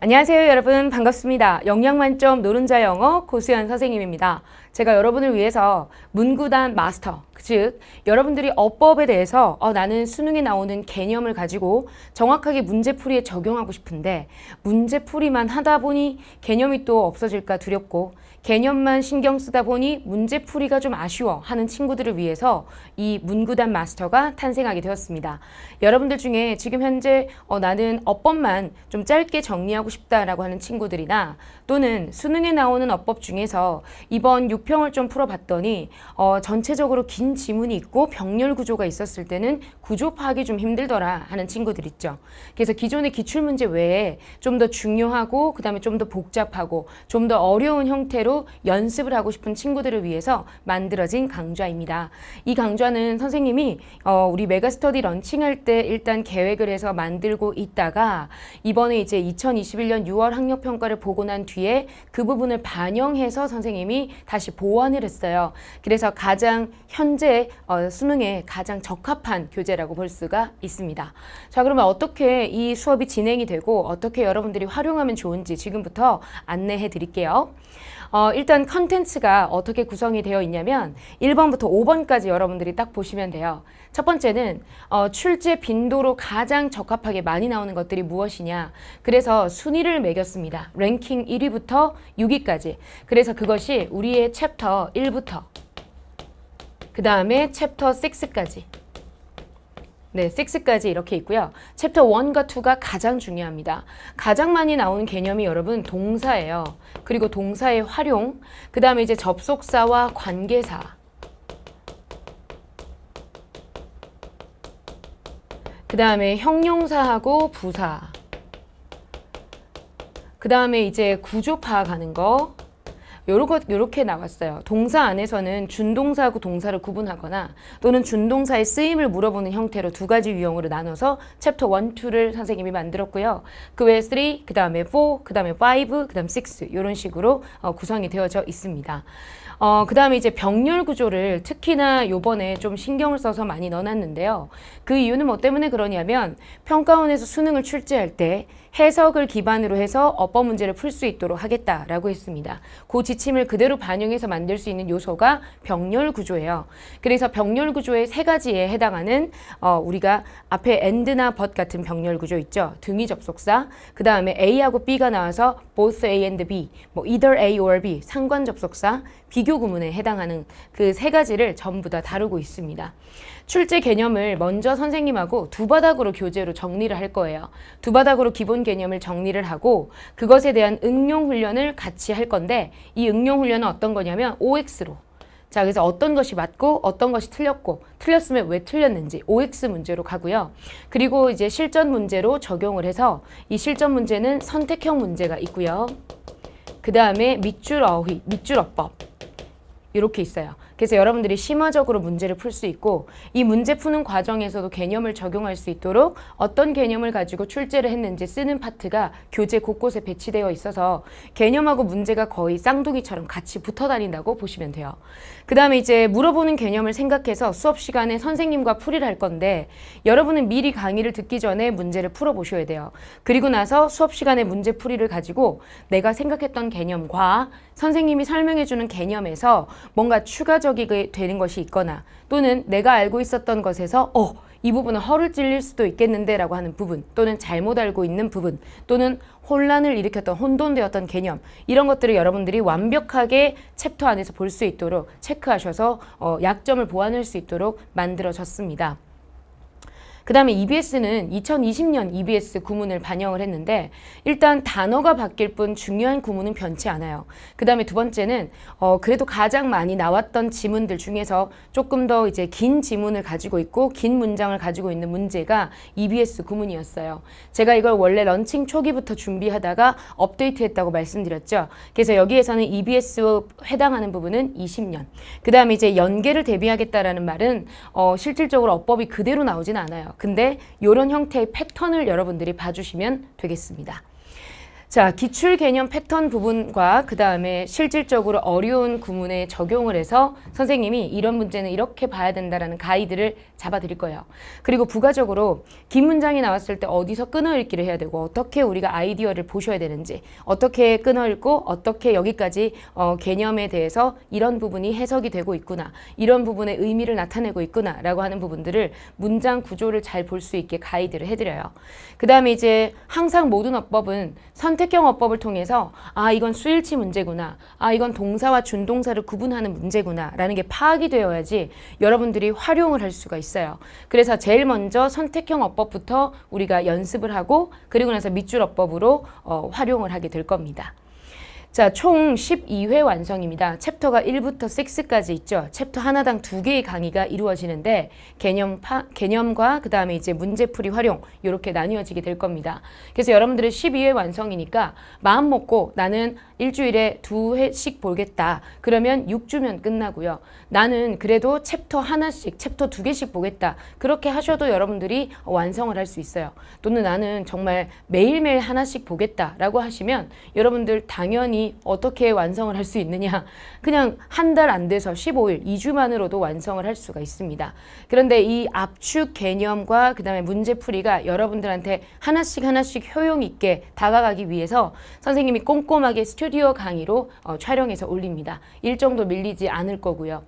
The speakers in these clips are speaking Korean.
안녕하세요 여러분 반갑습니다. 영양만점 노른자 영어 고수연 선생님입니다. 제가 여러분을 위해서 문구단 마스터 즉 여러분들이 어법에 대해서 어, 나는 수능에 나오는 개념을 가지고 정확하게 문제풀이에 적용하고 싶은데 문제풀이만 하다 보니 개념이 또 없어질까 두렵고 개념만 신경 쓰다 보니 문제풀이가 좀 아쉬워 하는 친구들을 위해서 이 문구단 마스터가 탄생하게 되었습니다. 여러분들 중에 지금 현재 어, 나는 어법만 좀 짧게 정리하고 싶다라고 하는 친구들이나 또는 수능에 나오는 어법 중에서 이번 6평을 좀 풀어봤더니 어, 전체적으로 긴 지문이 있고 병렬 구조가 있었을 때는 구조 파악이 좀 힘들더라 하는 친구들 있죠. 그래서 기존의 기출문제 외에 좀 더 중요하고 그 다음에 좀 더 복잡하고 좀 더 어려운 형태로 연습을 하고 싶은 친구들을 위해서 만들어진 강좌입니다. 이 강좌는 선생님이 어, 우리 메가스터디 런칭할 때 일단 계획을 해서 만들고 있다가 이번에 이제 2021년 6월 학력 평가를 보고 난 뒤에 그 부분을 반영해서 선생님이 다시 보완을 했어요. 그래서 가장 현재 어, 수능에 가장 적합한 교재라고 볼 수가 있습니다. 자 그러면 어떻게 이 수업이 진행이 되고 어떻게 여러분들이 활용하면 좋은지 지금부터 안내해 드릴게요. 어, 일단 컨텐츠가 어떻게 구성이 되어 있냐면 1번부터 5번까지 여러분들이 딱 보시면 돼요. 첫 번째는 어, 출제 빈도로 가장 적합하게 많이 나오는 것들이 무엇이냐. 그래서 순위를 매겼습니다. 랭킹 1위부터 6위까지. 그래서 그것이 우리의 챕터 1부터 그 다음에 챕터 6까지 네, 6까지 이렇게 있고요. 챕터 1과 2가 가장 중요합니다. 가장 많이 나오는 개념이 여러분 동사예요. 그리고 동사의 활용, 그 다음에 이제 접속사와 관계사, 그 다음에 형용사하고 부사, 그 다음에 이제 구조 파악하는 거, 요렇게, 요렇게 나왔어요. 동사 안에서는 준동사하고 동사를 구분하거나 또는 준동사의 쓰임을 물어보는 형태로 두 가지 유형으로 나눠서 챕터 1, 2를 선생님이 만들었고요. 그 외에 3, 그 다음에 4, 그 다음에 5, 그 다음 6 이런 식으로 어, 구성이 되어져 있습니다. 어, 그 다음에 이제 병렬 구조를 특히나 요번에 좀 신경을 써서 많이 넣어놨는데요. 그 이유는 뭐 때문에 그러냐면 평가원에서 수능을 출제할 때 해석을 기반으로 해서 어법 문제를 풀 수 있도록 하겠다라고 했습니다. 그 지침을 그대로 반영해서 만들 수 있는 요소가 병렬 구조예요. 그래서 병렬 구조의 세 가지에 해당하는 어, 우리가 앞에 and나 but 같은 병렬 구조 있죠. 등위 접속사, 그 다음에 A하고 B가 나와서 both A and B, 뭐 either A or B, 상관 접속사, 비교 구문에 해당하는 그 세 가지를 전부 다 다루고 있습니다. 출제 개념을 먼저 선생님하고 두 바닥으로 교재로 정리를 할 거예요. 두 바닥으로 기본 개념을 정리를 하고 그것에 대한 응용 훈련을 같이 할 건데 이 응용 훈련은 어떤 거냐면 OX로 자, 그래서 어떤 것이 맞고 어떤 것이 틀렸고 틀렸으면 왜 틀렸는지 OX 문제로 가고요. 그리고 이제 실전 문제로 적용을 해서 이 실전 문제는 선택형 문제가 있고요. 그 다음에 밑줄 어휘, 밑줄 어법 이렇게 있어요. 그래서 여러분들이 심화적으로 문제를 풀 수 있고 이 문제 푸는 과정에서도 개념을 적용할 수 있도록 어떤 개념을 가지고 출제를 했는지 쓰는 파트가 교재 곳곳에 배치되어 있어서 개념하고 문제가 거의 쌍둥이처럼 같이 붙어 다닌다고 보시면 돼요. 그 다음에 이제 물어보는 개념을 생각해서 수업 시간에 선생님과 풀이를 할 건데 여러분은 미리 강의를 듣기 전에 문제를 풀어보셔야 돼요. 그리고 나서 수업 시간에 문제 풀이를 가지고 내가 생각했던 개념과 선생님이 설명해주는 개념에서 뭔가 추가적 이게 되는 것이 있거나 또는 내가 알고 있었던 것에서 어, 이 부분은 허를 찔릴 수도 있겠는데 라고 하는 부분 또는 잘못 알고 있는 부분 또는 혼란을 일으켰던 혼돈되었던 개념 이런 것들을 여러분들이 완벽하게 챕터 안에서 볼 수 있도록 체크하셔서 어, 약점을 보완할 수 있도록 만들어졌습니다. 그 다음에 EBS는 2020년 EBS 구문을 반영을 했는데 일단 단어가 바뀔 뿐 중요한 구문은 변치 않아요. 그 다음에 두 번째는 어 그래도 가장 많이 나왔던 지문들 중에서 조금 더 이제 긴 지문을 가지고 있고 긴 문장을 가지고 있는 문제가 EBS 구문이었어요. 제가 이걸 원래 런칭 초기부터 준비하다가 업데이트했다고 말씀드렸죠. 그래서 여기에서는 EBS 해당하는 부분은 20년. 그 다음에 이제 연계를 대비하겠다라는 말은 어 실질적으로 어법이 그대로 나오진 않아요. 근데 이런 형태의 패턴을 여러분들이 봐주시면 되겠습니다. 자, 기출 개념 패턴 부분과 그 다음에 실질적으로 어려운 구문에 적용을 해서 선생님이 이런 문제는 이렇게 봐야 된다라는 가이드를 잡아 드릴 거예요. 그리고 부가적으로 긴 문장이 나왔을 때 어디서 끊어 읽기를 해야 되고 어떻게 우리가 아이디어를 보셔야 되는지 어떻게 끊어 읽고 어떻게 여기까지 어, 개념에 대해서 이런 부분이 해석이 되고 있구나. 이런 부분의 의미를 나타내고 있구나. 라고 하는 부분들을 문장 구조를 잘 볼 수 있게 가이드를 해드려요. 그 다음에 이제 항상 모든 어법은 선 택형 어법을 통해서 아 이건 수일치 문제구나. 아 이건 동사와 준동사를 구분하는 문제구나. 라는 게 파악이 되어야지 여러분들이 활용을 할 수가 있어요. 그래서 제일 먼저 선택형 어법부터 우리가 연습을 하고 그리고 나서 밑줄 어법으로 어, 활용을 하게 될 겁니다 자, 총 12회 완성입니다. 챕터가 1부터 6까지 있죠. 챕터 하나당 두 개의 강의가 이루어지는데 개념 파, 개념과 그 다음에 이제 문제풀이 활용 이렇게 나뉘어지게 될 겁니다. 그래서 여러분들의 12회 완성이니까 마음 먹고 나는 일주일에 두 회씩 보겠다. 그러면 6주면 끝나고요. 나는 그래도 챕터 하나씩, 챕터 두 개씩 보겠다. 그렇게 하셔도 여러분들이 완성을 할 수 있어요. 또는 나는 정말 매일매일 하나씩 보겠다라고 하시면 여러분들 당연히 어떻게 완성을 할 수 있느냐. 그냥 한 달 안 돼서 15일, 2주만으로도 완성을 할 수가 있습니다. 그런데 이 압축 개념과 그 다음에 문제풀이가 여러분들한테 하나씩 하나씩 효용 있게 다가가기 위해서 선생님이 꼼꼼하게 스튜디오 강의로 어, 촬영해서 올립니다. 일정도 밀리지 않을 거고요.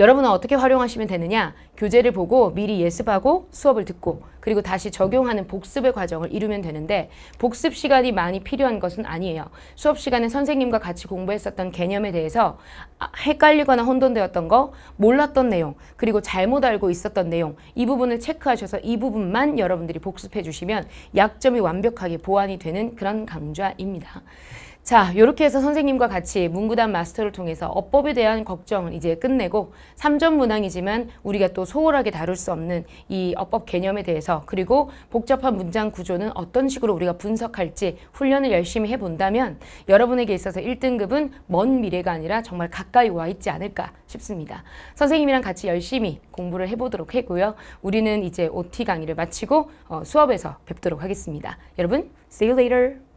여러분은 어떻게 활용하시면 되느냐? 교재를 보고 미리 예습하고 수업을 듣고 그리고 다시 적용하는 복습의 과정을 이루면 되는데 복습 시간이 많이 필요한 것은 아니에요. 수업 시간에 선생님과 같이 공부했었던 개념에 대해서 아, 헷갈리거나 혼돈되었던 거, 몰랐던 내용, 그리고 잘못 알고 있었던 내용 이 부분을 체크하셔서 이 부분만 여러분들이 복습해 주시면 약점이 완벽하게 보완이 되는 그런 강좌입니다. 자, 이렇게 해서 선생님과 같이 문구단 마스터를 통해서 어법에 대한 걱정은 이제 끝내고 3점 문항이지만 우리가 또 소홀하게 다룰 수 없는 이 어법 개념에 대해서 그리고 복잡한 문장 구조는 어떤 식으로 우리가 분석할지 훈련을 열심히 해본다면 여러분에게 있어서 1등급은 먼 미래가 아니라 정말 가까이 와 있지 않을까 싶습니다. 선생님이랑 같이 열심히 공부를 해보도록 하고요. 우리는 이제 OT 강의를 마치고 어, 수업에서 뵙도록 하겠습니다. 여러분, see you later.